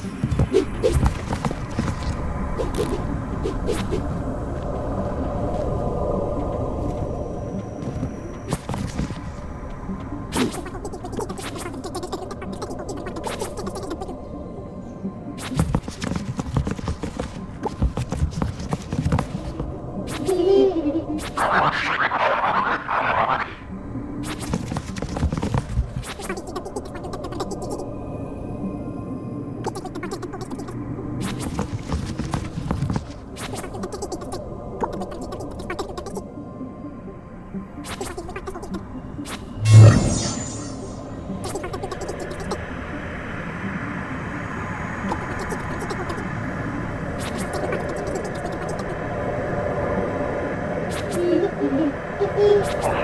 ピピピ Oops.